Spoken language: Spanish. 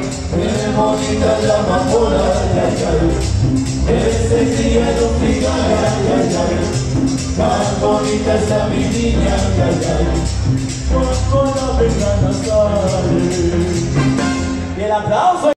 Qué bonita la amapola, ay, ay, ay. Que se cría un trigal, ay, ay, ay. Tan bonita está mi niña, ay, ay, ay. Cuando la ventana sale. Y el aplauso.